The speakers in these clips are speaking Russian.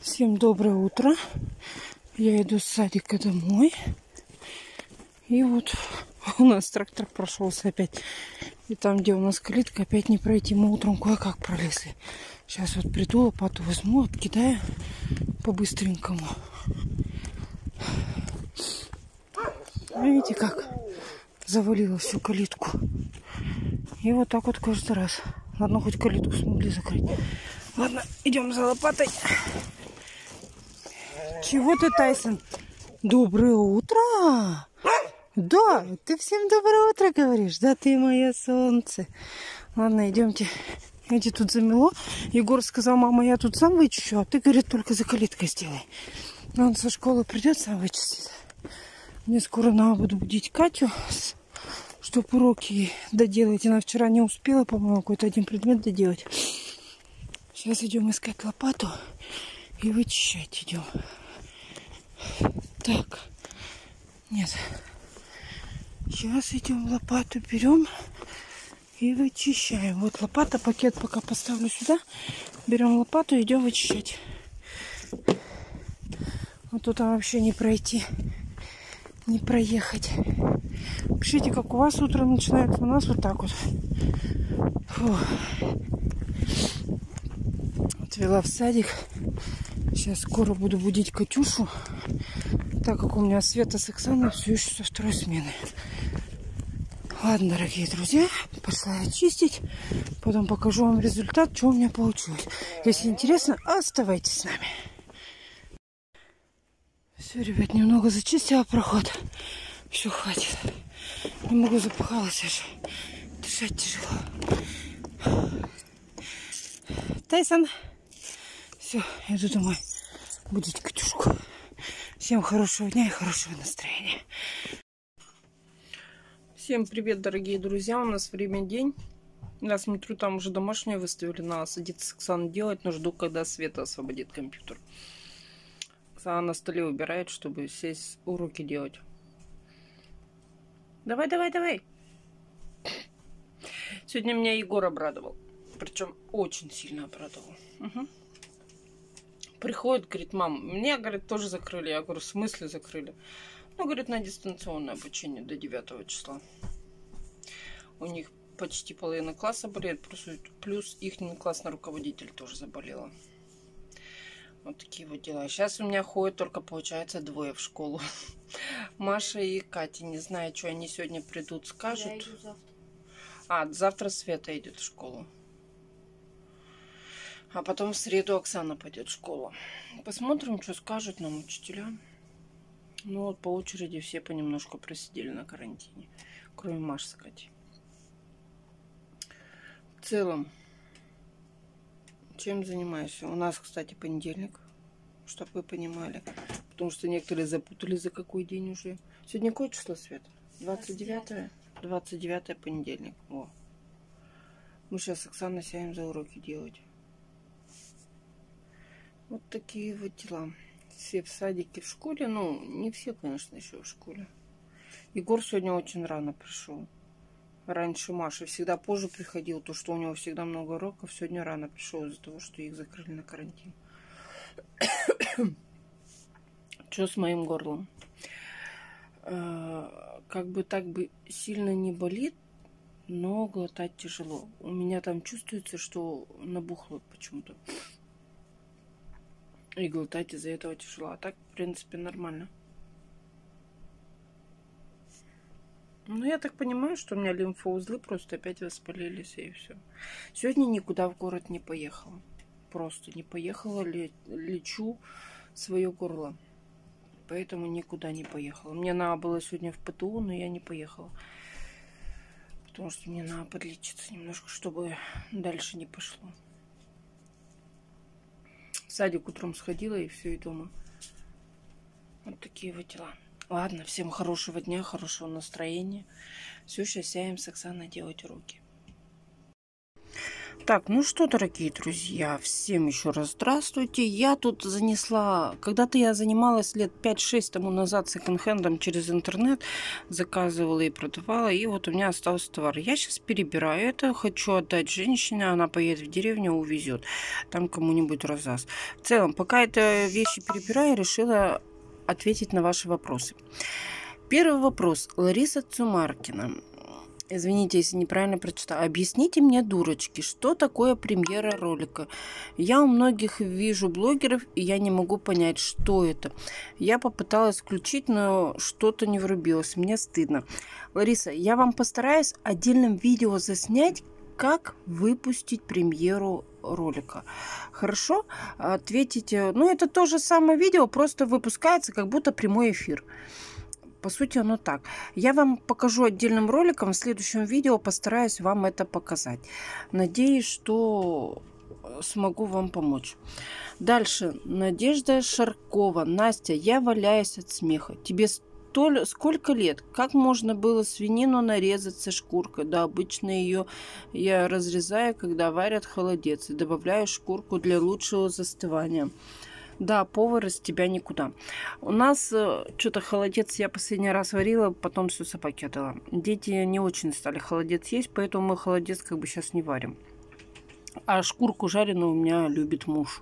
Всем доброе утро. Я иду с садика домой. И вот у нас трактор прошелся опять. И там, где у нас калитка, опять не пройти. Мы утром кое-как пролезли. Сейчас вот приду, лопату возьму, откидаю по-быстренькому. Видите, как завалило всю калитку. И вот так вот каждый раз. Ладно, хоть калитку смогли закрыть. Ладно, идем за лопатой. Чего ты, Тайсон? Доброе утро! Да, ты всем доброе утро говоришь. Да ты мое солнце. Ладно, идемте. Эти тут замело. Егор сказал, мама, я тут сам вычищу, а ты, говорит, только за калиткой сделай. Он со школы придет, сам вычистит. Мне скоро надо буду будить Катю, чтобы уроки доделать. Она вчера не успела, по-моему, какой-то один предмет доделать. Сейчас идем искать лопату и вычищать идем. Так. Нет. Сейчас идем лопату берем и вычищаем. Вот лопата, пакет пока поставлю сюда. Берем лопату, идем вычищать. Вот тут вообще не пройти, не проехать. Пишите, как у вас утро начинается. У нас вот так вот. Фу. Отвела в садик. Сейчас скоро буду будить Катюшу, так как у меня Света с Оксаной все еще со второй смены. Ладно, дорогие друзья, пошла я чистить. Потом покажу вам результат, что у меня получилось. Если интересно, оставайтесь с нами. Все, ребят, немного зачистила проход. Все, хватит. Не могу, запахалась аж. Дышать тяжело. Тайсон. Все, иду домой будить Катюшку. Всем хорошего дня и хорошего настроения. Всем привет, дорогие друзья. У нас время день. Я смотрю, там уже домашнее выставили. Надо садиться с Оксаной делать, но жду, когда Света освободит компьютер. Оксана на столе убирает, чтобы сесть уроки делать. Давай, давай, давай. Сегодня меня Егор обрадовал. Причем очень сильно обрадовал. Угу. Приходит, говорит, мам, меня, говорит, тоже закрыли. Я говорю, в смысле закрыли? Ну, говорит, на дистанционное обучение до 9 числа. У них почти половина класса болеет, плюс, плюс их классный руководитель тоже заболела. Вот такие вот дела. Сейчас у меня ходят только, получается, двое в школу. Маша и Катя. Не знаю, что они сегодня придут, скажут. Я иду завтра. А, завтра Света идет в школу. А потом в среду Оксана пойдет в школу. Посмотрим, что скажут нам учителя. Ну вот по очереди все понемножку просидели на карантине. Кроме Маши с. В целом, чем занимаюсь? У нас, кстати, понедельник, чтобы вы понимали. Потому что некоторые запутали, за какой день уже. Сегодня какое число, Свет? 29 29 понедельник. О. Мы сейчас с Оксаной сядем за уроки делать. Вот такие вот дела. Все в садике, в школе. Ну, не все, конечно, еще в школе. Егор сегодня очень рано пришел. Раньше Маша всегда позже приходил, то что у него всегда много уроков. Сегодня рано пришел из-за того, что их закрыли на карантин. Что с моим горлом? Э, как бы так бы сильно не болит, но глотать тяжело. У меня там чувствуется, что набухло почему-то. И глотать из-за этого тяжело. А так, в принципе, нормально. Ну, я так понимаю, что у меня лимфоузлы просто опять воспалились, и все. Сегодня никуда в город не поехала. Просто не поехала, лечу свое горло. Поэтому никуда не поехала. Мне надо было сегодня в ПТУ, но я не поехала. Потому что мне надо подлечиться немножко, чтобы дальше не пошло садик утром сходила и все, и дома. Вот такие вот дела. Ладно, всем хорошего дня, хорошего настроения. Все, сейчас сядем с Оксаной делать уроки. Так, ну что, дорогие друзья, всем еще раз здравствуйте. Я тут занесла, когда-то я занималась лет 5-6 тому назад секонд-хендом через интернет, заказывала и продавала, и вот у меня остался товар. Я сейчас перебираю это, хочу отдать женщине, она поедет в деревню, увезет, там кому-нибудь раздаст. В целом, пока это вещи перебираю, решила ответить на ваши вопросы. Первый вопрос. Лариса Цумаркина. Извините, если неправильно прочитала. Объясните мне, дурочки, что такое премьера ролика? Я у многих вижу блогеров, и я не могу понять, что это. Я попыталась включить, но что-то не врубилось. Мне стыдно. Лариса, я вам постараюсь отдельным видео заснять, как выпустить премьеру ролика. Хорошо? Ответите. Ну, это то же самое видео, просто выпускается как будто прямой эфир. По сути, оно так. Я вам покажу отдельным роликом. В следующем видео постараюсь вам это показать. Надеюсь, что смогу вам помочь. Дальше. Надежда Шаркова. Настя, я валяюсь от смеха. Тебе столь, сколько лет? Как можно было свинину нарезать со шкуркой? Да, обычно ее я разрезаю, когда варят холодец. И добавляю шкурку для лучшего застывания. Да, повар из тебя никуда. У нас э, что-то холодец я последний раз варила, потом все собаки. Дети не очень стали холодец есть, поэтому мы холодец как бы сейчас не варим. А шкурку жареную у меня любит муж.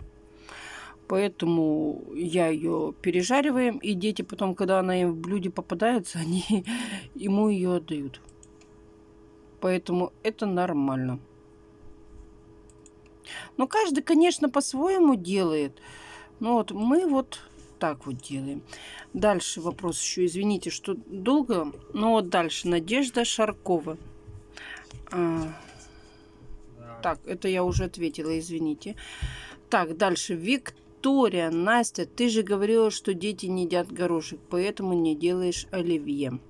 Поэтому я ее пережариваем, и дети потом, когда она им в блюде попадается, они ему ее отдают. Поэтому это нормально. Но каждый, конечно, по-своему делает. Ну вот мы вот так вот делаем. Дальше вопрос еще, извините, что долго. Ну вот дальше. Надежда Шаркова. А, так, это я уже ответила, извините. Так, дальше. Виктория, Настя, ты же говорила, что дети не едят горошек, поэтому не делаешь оливье.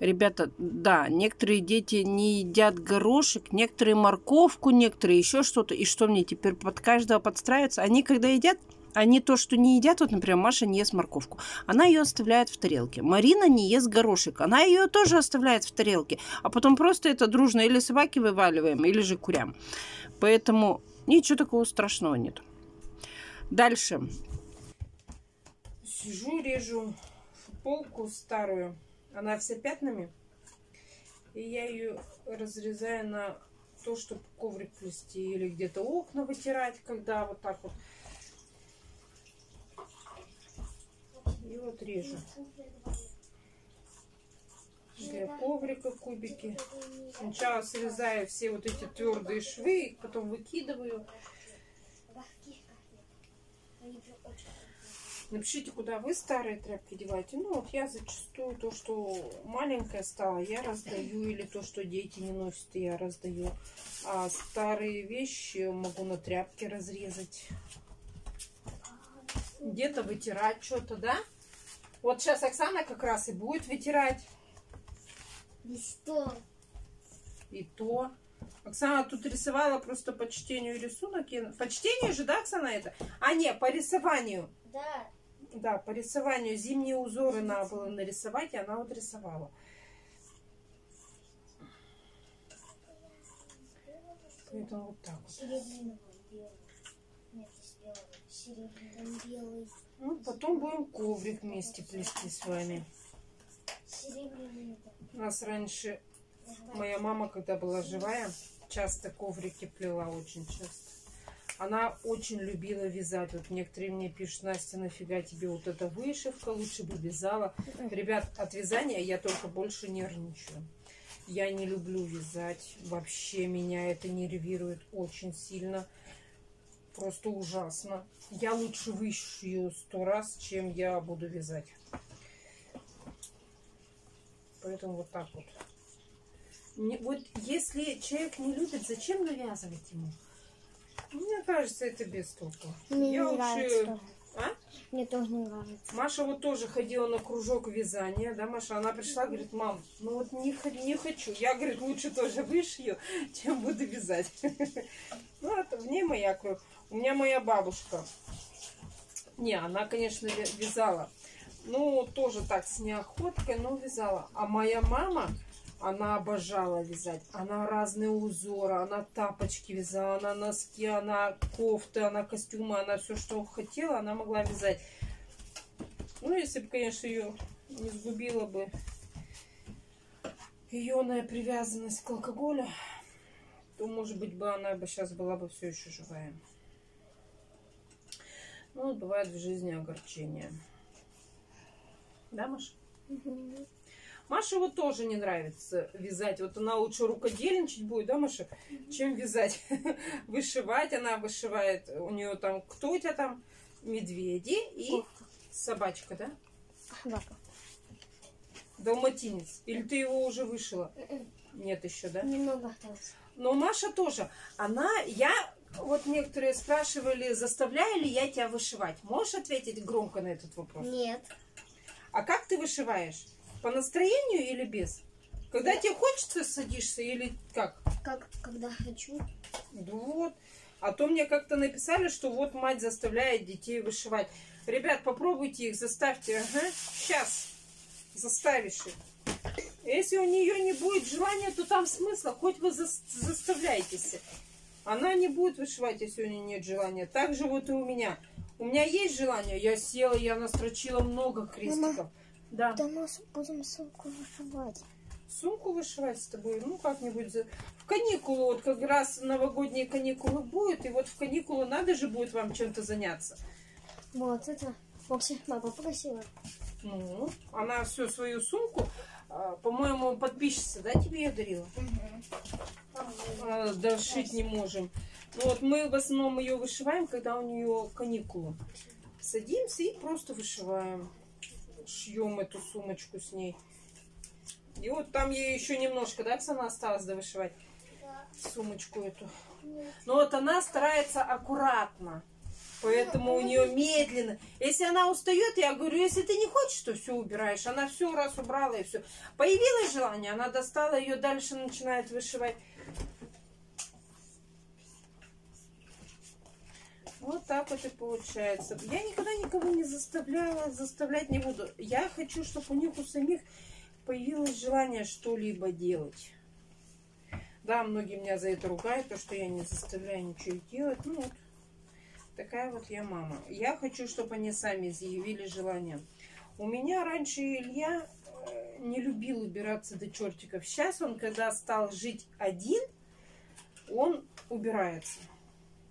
Ребята, да, некоторые дети не едят горошек, некоторые морковку, некоторые еще что-то. И что мне теперь под каждого подстраиваться? Они когда едят, они то, что не едят, вот, например, Маша не ест морковку. Она ее оставляет в тарелке. Марина не ест горошек. Она ее тоже оставляет в тарелке. А потом просто это дружно или собаки вываливаем, или же курям. Поэтому ничего такого страшного нет. Дальше. Сижу, режу футболку старую. Она вся пятнами. И я ее разрезаю на то, чтобы коврик плести или где-то окна вытирать, когда вот так вот вот режу. Для коврика кубики. Сначала срезаю все вот эти твердые швы, потом выкидываю. Напишите, куда вы старые тряпки деваете. Ну, вот я зачастую то, что маленькое стало, я раздаю. Или то, что дети не носят, я раздаю. А старые вещи могу на тряпке разрезать. Где-то вытирать что-то, да? Вот сейчас Оксана как раз и будет вытирать. И что? И то. Оксана тут рисовала просто по чтению рисунок. По чтению же, да, Оксана, это? А, не, по рисованию. Да. Да, по рисованию. Зимние узоры надо было нарисовать, и она вот рисовала. Поэтому вот так вот. Ну, потом будем коврик вместе плести с вами. У нас раньше моя мама, когда была живая, часто коврики плела, очень часто. Она очень любила вязать. Вот некоторые мне пишут, Настя, нафига тебе вот эта вышивка, лучше бы вязала. Ребят, от вязания я только больше нервничаю. Я не люблю вязать. Вообще меня это нервирует очень сильно просто ужасно. Я лучше вышью сто раз, чем я буду вязать. Поэтому вот так вот. Не, вот если человек не любит, зачем навязывать ему? Мне кажется, это без толку. Мне я не лучше... нравится. А? Мне тоже не нравится. Маша вот тоже ходила на кружок вязания, да, Маша? Она пришла, говорит, мам, ну вот не, не хочу. Я, говорит, лучше тоже вышью, чем буду вязать. Ну, это в ней моя кровь. У меня моя бабушка. Не, она, конечно, вязала. Ну, тоже так, с неохоткой, но вязала. А моя мама, Она обожала вязать. Она разные узоры, она тапочки вязала, она носки, она кофты, она костюмы, она все, что хотела, она могла вязать. Ну, если бы, конечно, ее не сгубила бы ее привязанность к алкоголю, то, может быть, бы она бы сейчас была бы все еще живая. Ну, бывает в жизни огорчение. Да, Маша? Мгм. Маше вот тоже не нравится вязать. Вот она лучше рукодельничать будет, да, Маша, чем вязать. Вышивать она вышивает. У нее там, кто у тебя там? Медведи и Кофта. собачка, да? Собака. Далматинец. Или ты его уже вышила? Нет еще, да? Немного осталось. Но Маша тоже. Она, я, вот некоторые спрашивали, заставляю ли я тебя вышивать. Можешь ответить громко на этот вопрос? Нет. А как ты вышиваешь? По настроению или без? Когда тебе хочется, садишься или как? Как, когда хочу. Да Вот. А то мне как-то написали, что вот мать заставляет детей вышивать. Ребят, попробуйте их, заставьте. Ага. Сейчас. Заставишь их. Если у нее не будет желания, то там смысла. Хоть вы зас- заставляйтесь. Она не будет вышивать, если у нее нет желания. Так же вот и у меня. У меня есть желание. Я села, я настрочила много крестиков. Да. Да мы с- будем сумку вышивать. Сумку вышивать с тобой, ну как-нибудь за... в каникулы, вот как раз новогодние каникулы будут, и вот в каникулы надо же будет вам чем-то заняться. Вот это. Окси, мама попросила. Ну, она всю свою сумку, а, по-моему, подписчица, да, тебе ее дарила? А, Да, шить не можем. Ну вот мы в основном ее вышиваем, когда у нее каникулы. Садимся и просто вышиваем. Шьем эту сумочку с ней. И вот там ей еще немножко, да, Оксана, осталось довышивать? Сумочку эту. Но вот она старается аккуратно. Поэтому у нее медленно. Если она устает, я говорю, если ты не хочешь, то все убираешь. Она все раз убрала и все. Появилось желание, она достала ее, дальше начинает вышивать. Вот так вот и получается. Я никогда никого не заставляла, заставлять не буду. Я хочу, чтобы у них у самих появилось желание что-либо делать. Да, многие меня за это ругают, то, что я не заставляю ничего делать. Ну вот, такая вот я мама. Я хочу, чтобы они сами заявили желание. У меня раньше Илья э, не любил убираться до чертиков. Сейчас он, когда стал жить один, он убирается.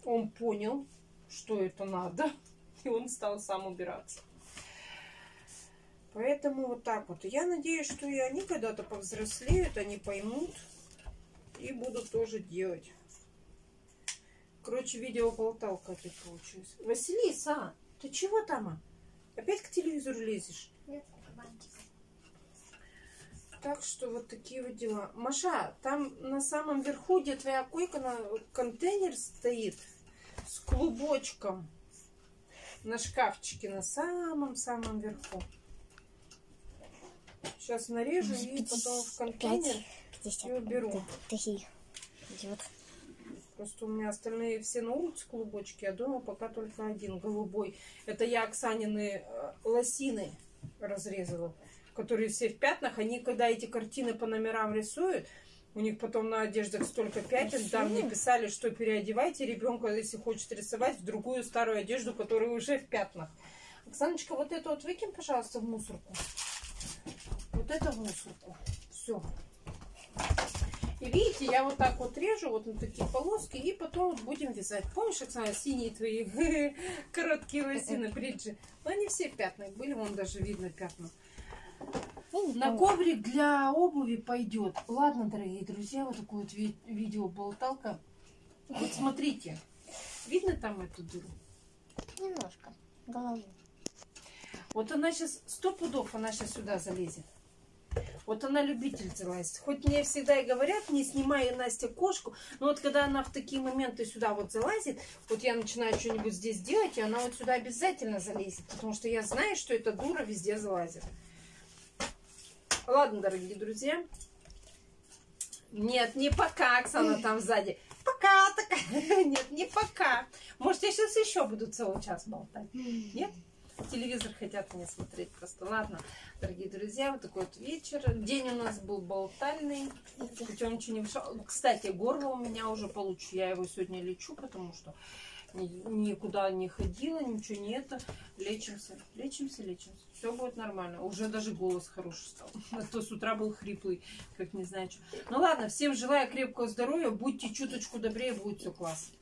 Он понял, что это надо, и он стал сам убираться. Поэтому вот так вот. Я надеюсь, что и они когда-то повзрослеют, они поймут и будут тоже делать. Короче, видеоболталка опять получилась. Василиса, ты чего там? а? Опять к телевизору лезешь? Нет. Так что вот такие вот дела. Маша, там на самом верху, где твоя койка, на контейнер стоит с клубочком на шкафчике на самом-самом верху. Сейчас нарежу и потом в контейнер. Пятьдесят. Я беру. Такие. Вот. Просто у меня остальные все на улице клубочки, а дома пока только один голубой. Это я Оксанины э, лосины разрезала, которые все в пятнах. Они, когда эти картины по номерам рисуют, у них потом на одеждах столько пятен. Там мне писали, что переодевайте ребенка, если хочет рисовать, в другую старую одежду, которая уже в пятнах. Оксаночка, вот это вот выкинь, пожалуйста, в мусорку. Вот это в мусорку. Все. И видите, я вот так вот режу, вот на такие полоски, и потом вот будем вязать. Помнишь, Оксана, синие твои короткие лосины, бриджи? Ну, они все в пятнах были, вон даже видно пятна. На коврик для обуви пойдет. Ладно, дорогие друзья, вот такое вот ви- видео болталка. Вот смотрите, видно там эту дыру? Немножко. Голову. Вот она сейчас, сто пудов она сейчас сюда залезет. Вот она любитель залазить. Хоть мне всегда и говорят, не снимай, Настя, кошку, но вот когда она в такие моменты сюда вот залазит, вот я начинаю что-нибудь здесь делать, и она вот сюда обязательно залезет, потому что я знаю, что эта дура везде залазит. Ладно, дорогие друзья. Нет, не пока, Оксана там сзади. Пока, такая. Нет, не пока. Может, я сейчас еще буду целый час болтать. Нет? телевизор хотят мне смотреть просто. Ладно, дорогие друзья, вот такой вот вечер. День у нас был болтальный. Причем ничего не вышло. Кстати, горло у меня уже получше. Я его сегодня лечу, потому что никуда не ходила, ничего не это. Лечимся, лечимся, лечимся. Все будет нормально. Уже даже голос хороший стал. А то с утра был хриплый, как не знаю что. Ну ладно, всем желаю крепкого здоровья. Будьте чуточку добрее, будет все классно.